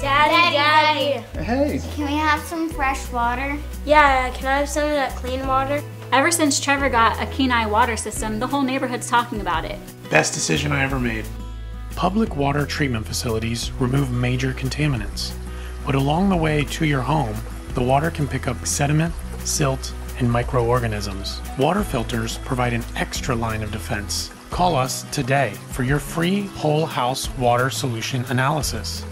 Daddy, Daddy. Hey. Can we have some fresh water? Yeah, can I have some of that clean water? Ever since Trevor got a Kenai water system, the whole neighborhood's talking about it. Best decision I ever made. Public water treatment facilities remove major contaminants, but along the way to your home, the water can pick up sediment, silt, and microorganisms. Water filters provide an extra line of defense. Call us today for your free whole house water solution analysis.